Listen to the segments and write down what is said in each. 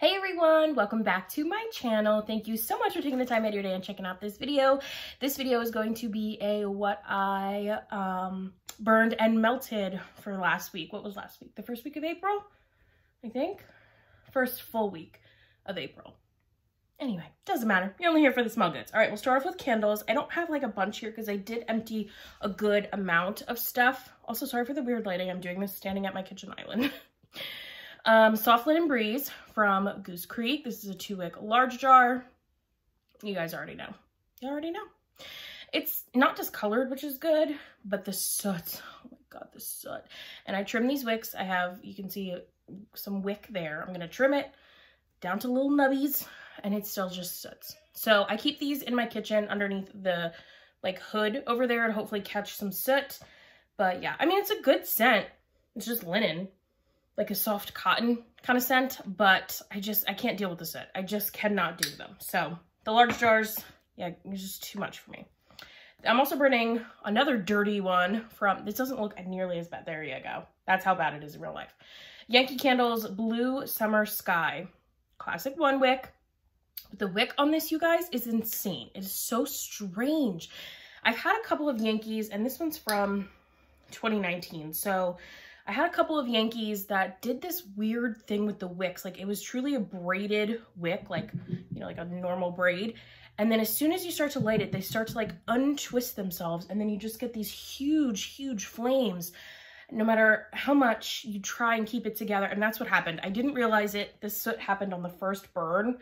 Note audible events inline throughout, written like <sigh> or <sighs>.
Hey everyone, welcome back to my channel. Thank you so much for taking the time out of your day and checking out this video. This video is going to be a what I um, burned and melted for last week. What was last week? The first week of April, I think? First full week of April. Anyway, doesn't matter. You're only here for the small goods. All right, we'll start off with candles. I don't have like a bunch here because I did empty a good amount of stuff. Also, sorry for the weird lighting. I'm doing this standing at my kitchen island. <laughs> Um, Soft Linen Breeze from Goose Creek. This is a two wick large jar. You guys already know. You already know. It's not discolored, which is good, but the soot, oh my God, the soot. And I trim these wicks. I have, you can see some wick there. I'm to trim it down to little nubbies and it still just soots. So I keep these in my kitchen underneath the like hood over there to hopefully catch some soot. But yeah, I mean, it's a good scent. It's just linen like a soft cotton kind of scent, but I just, I can't deal with the scent. I just cannot do them. So the large jars, yeah, it's just too much for me. I'm also burning another dirty one from, this doesn't look nearly as bad. There you go. That's how bad it is in real life. Yankee Candles Blue Summer Sky. Classic one wick. The wick on this, you guys, is insane. It is so strange. I've had a couple of Yankees, and this one's from 2019. So I had a couple of Yankees that did this weird thing with the wicks. Like it was truly a braided wick, like, you know, like a normal braid. And then as soon as you start to light it, they start to like untwist themselves. And then you just get these huge, huge flames no matter how much you try and keep it together. And that's what happened. I didn't realize it. This soot happened on the first burn.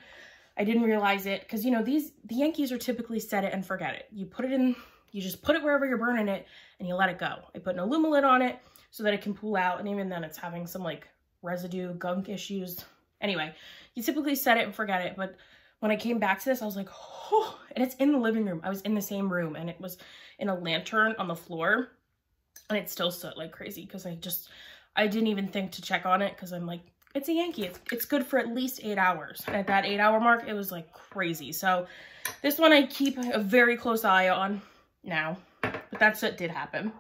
I didn't realize it because, you know, these, the Yankees are typically set it and forget it. You put it in, you just put it wherever you're burning it and you let it go. I put an Alumilid on it so that it can pull out. And even then it's having some like residue gunk issues. Anyway, you typically set it and forget it. But when I came back to this, I was like, oh, and it's in the living room. I was in the same room and it was in a lantern on the floor and it still soot like crazy because I just, I didn't even think to check on it because I'm like, it's a Yankee. It's, it's good for at least eight hours. At that eight hour mark, it was like crazy. So this one I keep a very close eye on now, but that's what did happen.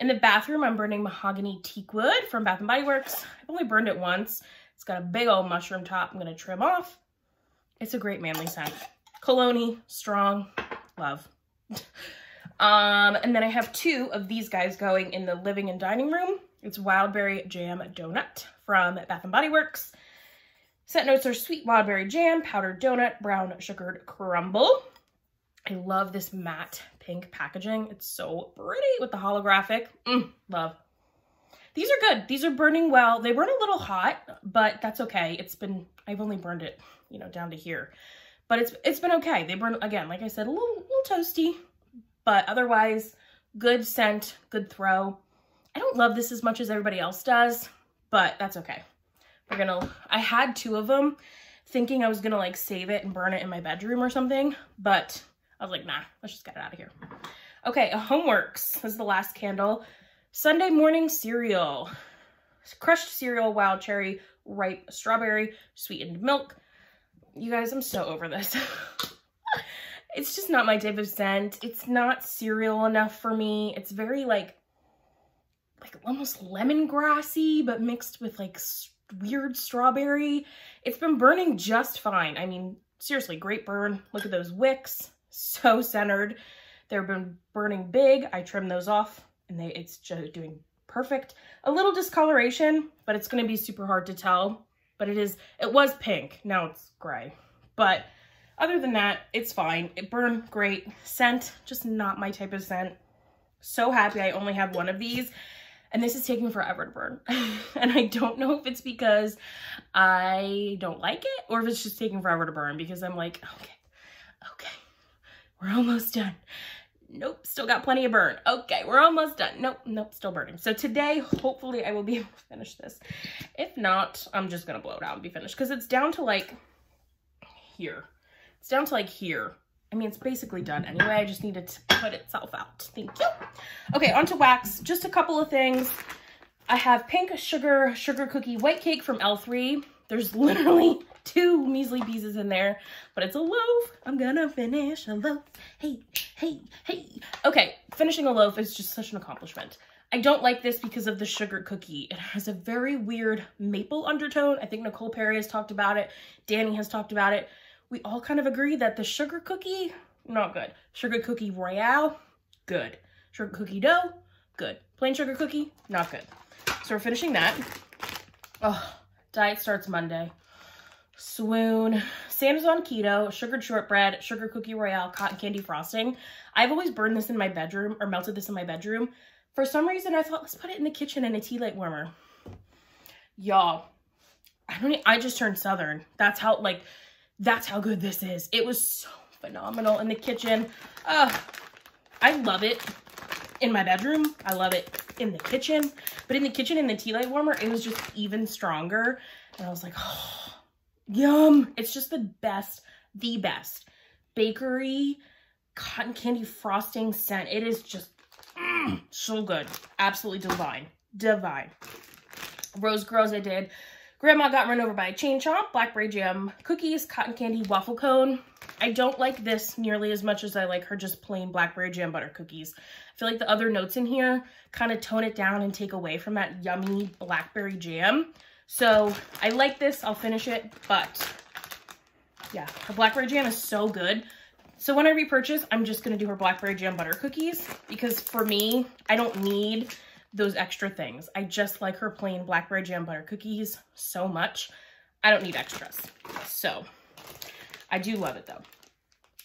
In the bathroom, I'm burning Mahogany Teak Wood from Bath & Body Works. I've only burned it once. It's got a big old mushroom top I'm going to trim off. It's a great manly scent. Cologne, strong, love. <laughs> um, and then I have two of these guys going in the living and dining room. It's Wildberry Jam Donut from Bath & Body Works. Scent notes are sweet wildberry jam, powdered donut, brown sugared crumble. I love this matte pink packaging. It's so pretty with the holographic. Mm, love. These are good. These are burning well. They burn a little hot, but that's okay. It's been, I've only burned it, you know, down to here. But it's it's been okay. They burn, again, like I said, a little, little toasty, but otherwise, good scent, good throw. I don't love this as much as everybody else does, but that's okay. We're gonna, I had two of them thinking I was gonna like save it and burn it in my bedroom or something, but I was like, nah, let's just get it out of here. Okay, Homeworx this is the last candle. Sunday morning cereal. Crushed cereal, wild cherry, ripe strawberry, sweetened milk. You guys, I'm so over this. <laughs> it's just not my type of scent. It's not cereal enough for me. It's very like, like almost lemongrassy, but mixed with like weird strawberry. It's been burning just fine. I mean, seriously, great burn. Look at those wicks so centered. They've been burning big. I trimmed those off and they it's just doing perfect. A little discoloration, but it's going to be super hard to tell. But it is, it was pink. Now it's gray. But other than that, it's fine. It burned great. Scent, just not my type of scent. So happy I only have one of these. And this is taking forever to burn. <laughs> and I don't know if it's because I don't like it or if it's just taking forever to burn because I'm like, okay, okay, we're almost done. Nope, still got plenty of burn. Okay, we're almost done. Nope, nope, still burning. So today, hopefully I will be able to finish this. If not, I'm just gonna blow it out and be finished because it's down to like here. It's down to like here. I mean, it's basically done anyway. I just needed to put itself out. Thank you. Okay, on to wax. Just a couple of things. I have pink sugar sugar cookie white cake from L3. There's literally two measly pieces in there, but it's a loaf. I'm gonna finish a loaf. Hey, hey, hey. Okay, finishing a loaf is just such an accomplishment. I don't like this because of the sugar cookie. It has a very weird maple undertone. I think Nicole Perry has talked about it. Danny has talked about it. We all kind of agree that the sugar cookie, not good. Sugar cookie royale, good. Sugar cookie dough, good. Plain sugar cookie, not good. So we're finishing that. Oh, diet starts Monday. Swoon. Sam's on keto, sugared shortbread, sugar cookie royale, cotton candy frosting. I've always burned this in my bedroom or melted this in my bedroom. For some reason, I thought, let's put it in the kitchen in a tea light warmer. Y'all, I don't, I just turned Southern. That's how, like, that's how good this is. It was so phenomenal in the kitchen. Uh, I love it in my bedroom. I love it in the kitchen. But in the kitchen, in the tea light warmer, it was just even stronger. And I was like, oh, <sighs> Yum. It's just the best, the best bakery cotton candy frosting scent. It is just mm, so good. Absolutely divine. Divine. Rose Girls I did. Grandma got run over by a chain chomp, blackberry jam cookies, cotton candy waffle cone. I don't like this nearly as much as I like her just plain blackberry jam butter cookies. I feel like the other notes in here kind of tone it down and take away from that yummy blackberry jam. So I like this. I'll finish it, but yeah, her blackberry jam is so good. So when I repurchase, I'm just going to do her blackberry jam butter cookies because for me, I don't need those extra things. I just like her plain blackberry jam butter cookies so much. I don't need extras. So I do love it though.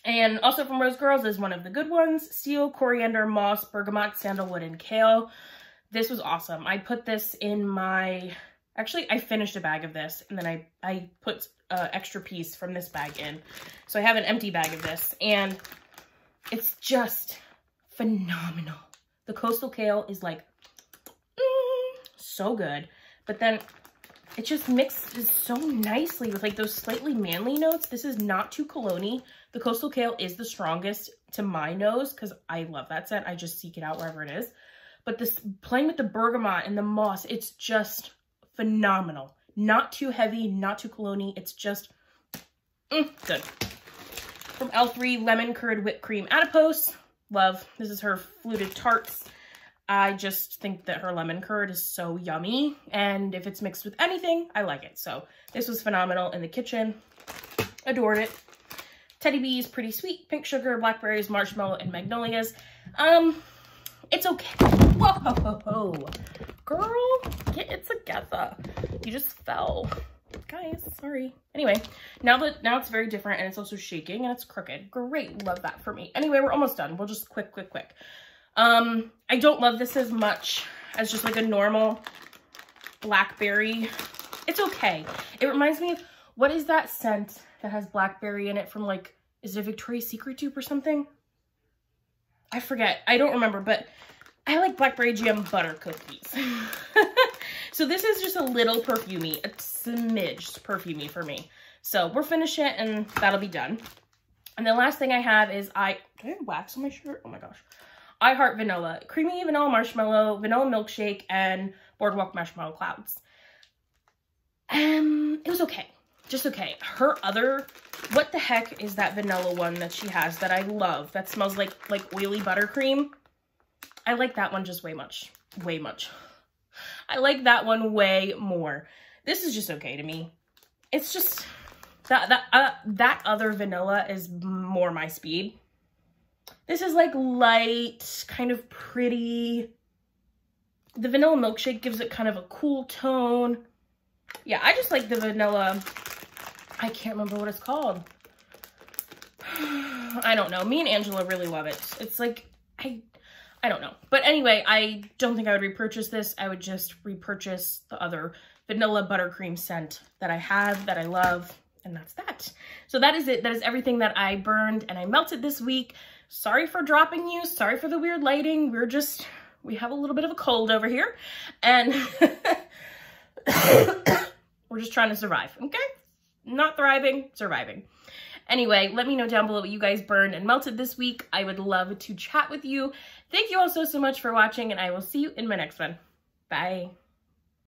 And also from Rose Girls is one of the good ones. Seal, coriander, moss, bergamot, sandalwood, and kale. This was awesome. I put this in my Actually, I finished a bag of this and then I, I put an extra piece from this bag in. So I have an empty bag of this and it's just phenomenal. The coastal kale is like mm, so good, but then it just mixes so nicely with like those slightly manly notes. This is not too cologne The coastal kale is the strongest to my nose because I love that scent. I just seek it out wherever it is. But this playing with the bergamot and the moss, it's just phenomenal. Not too heavy, not too cologne It's just mm, good. From L3, Lemon Curd Whipped Cream Adipose. Love. This is her fluted tarts. I just think that her lemon curd is so yummy. And if it's mixed with anything, I like it. So this was phenomenal in the kitchen. Adored it. Teddy Bees, Pretty Sweet, Pink Sugar, Blackberries, Marshmallow, and Magnolias. Um, it's okay. Whoa, girl, get it together. You just fell. Guys, sorry. Anyway, now that now it's very different and it's also shaking and it's crooked. Great, love that for me. Anyway, we're almost done. We'll just quick, quick, quick. Um, I don't love this as much as just like a normal blackberry. It's okay. It reminds me of, what is that scent that has blackberry in it from like, is it Victoria's Secret tube or something? I forget. I don't remember, but I like blackberry jam butter cookies. <laughs> so this is just a little perfumey, a smidge perfumey for me. So we're finishing it and that'll be done. And the last thing I have is I, did I wax on my shirt? Oh my gosh. I Heart Vanilla. Creamy vanilla marshmallow, vanilla milkshake, and boardwalk marshmallow clouds. Um, it was okay. Just okay. Her other, what the heck is that vanilla one that she has that I love that smells like, like oily buttercream? I like that one just way much, way much. I like that one way more. This is just okay to me. It's just, that, that, uh, that other vanilla is more my speed. This is like light, kind of pretty. The vanilla milkshake gives it kind of a cool tone. Yeah, I just like the vanilla. I can't remember what it's called. <sighs> I don't know. Me and Angela really love it. It's like, I I don't know. But anyway, I don't think I would repurchase this. I would just repurchase the other vanilla buttercream scent that I have, that I love, and that's that. So that is it. That is everything that I burned and I melted this week. Sorry for dropping you. Sorry for the weird lighting. We're just, we have a little bit of a cold over here. And <laughs> we're just trying to survive, okay? Not thriving, surviving. Anyway, let me know down below what you guys burned and melted this week. I would love to chat with you. Thank you all so, so much for watching, and I will see you in my next one. Bye.